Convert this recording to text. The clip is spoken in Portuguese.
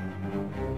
Música